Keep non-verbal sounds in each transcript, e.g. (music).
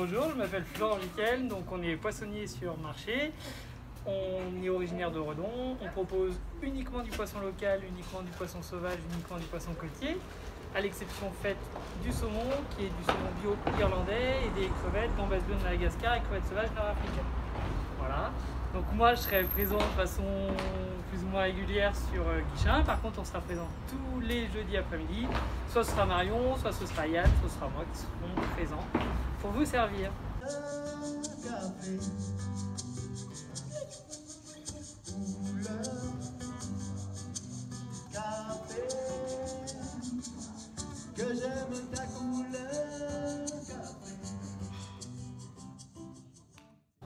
bonjour, je m'appelle Florent Miquel, donc on est poissonnier sur marché. On est originaire de Redon, on propose uniquement du poisson local, uniquement du poisson sauvage, uniquement du poisson côtier, à l'exception faite du saumon, qui est du saumon bio irlandais, et des crevettes, gambas bleues de Madagascar et crevettes sauvages nord-africaines. Voilà. Donc moi je serai présent de façon plus ou moins régulière sur euh, Guichin. Par contre on sera présent tous les jeudis après-midi. Soit ce sera Marion, soit ce sera Yann, soit ce sera moi qui seront présents pour vous servir.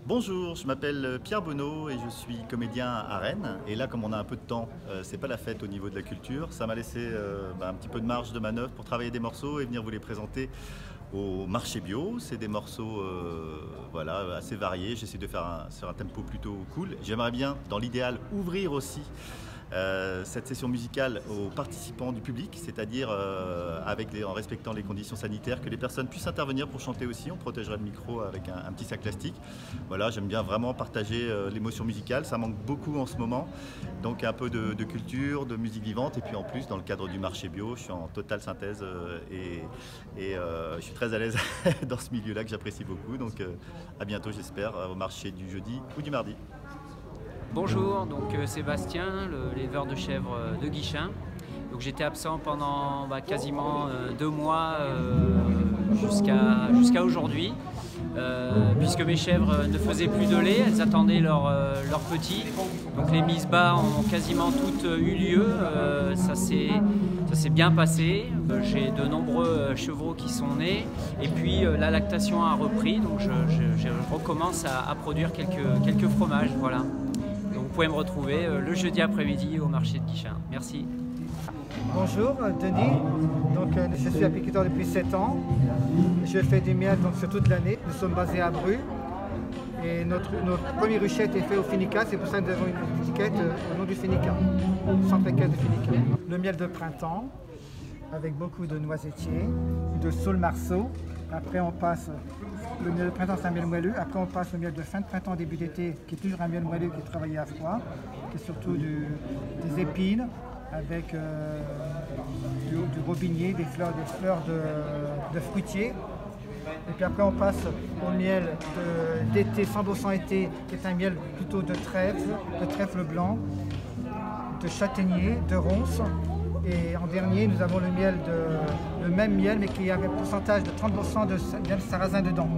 Bonjour, je m'appelle Pierre Bonneau et je suis comédien à Rennes. Et là, comme on a un peu de temps, euh, c'est pas la fête au niveau de la culture. Ça m'a laissé euh, bah, un petit peu de marge de manœuvre pour travailler des morceaux et venir vous les présenter au marché bio. C'est des morceaux euh, voilà, assez variés. J'essaie de faire un, sur un tempo plutôt cool. J'aimerais bien, dans l'idéal, ouvrir aussi euh, cette session musicale aux participants du public, c'est-à-dire euh, en respectant les conditions sanitaires, que les personnes puissent intervenir pour chanter aussi. On protégera le micro avec un, petit sac plastique. Voilà, j'aime bien vraiment partager euh, l'émotion musicale. Ça manque beaucoup en ce moment. Donc un peu de, culture, de musique vivante. Et puis en plus, dans le cadre du marché bio, je suis en totale synthèse et je suis très à l'aise (laughs) dans ce milieu-là que j'apprécie beaucoup. Donc à bientôt, j'espère, au marché du jeudi ou du mardi. Bonjour, donc euh, Sébastien, l'éleveur de chèvres euh, de Guichin. Donc j'étais absent pendant bah, quasiment euh, deux mois jusqu'à aujourd'hui. puisque mes chèvres ne faisaient plus de lait, elles attendaient leurs leur petits. Donc les mises bas ont quasiment toutes eu lieu, ça s'est bien passé. J'ai de nombreux chevreaux qui sont nés et puis la lactation a repris, donc je, recommence à, produire quelques, quelques fromages. Voilà pouvez me retrouver euh, le jeudi après-midi au marché de Guichin. Merci. Bonjour, euh, Denis. Donc, euh, je suis apiculteur depuis 7 ans. Je fais du miel donc, sur toute l'année. Nous sommes basés à Bru. Et notre, notre premier ruchette est fait au Finica, c'est pour ça que nous avons une étiquette au nom du Finica. Le miel de printemps, avec beaucoup de noisetiers, de saule marceau. Après, on passe le miel de printemps, c'est un miel moelleux. Après, on passe au miel de fin de printemps, début d'été, qui est toujours un miel moelleux qui est travaillé à froid, qui est surtout des épines avec euh, du, robinier, des fleurs, des fleurs de, fruitiers. Et puis après, on passe au miel d'été, 100% été, qui est un miel plutôt de trèfle, de trèfle blanc, de châtaignier, de ronces. Et en dernier, nous avons le même miel, mais qui a un pourcentage de 30% de miel sarrasin dedans.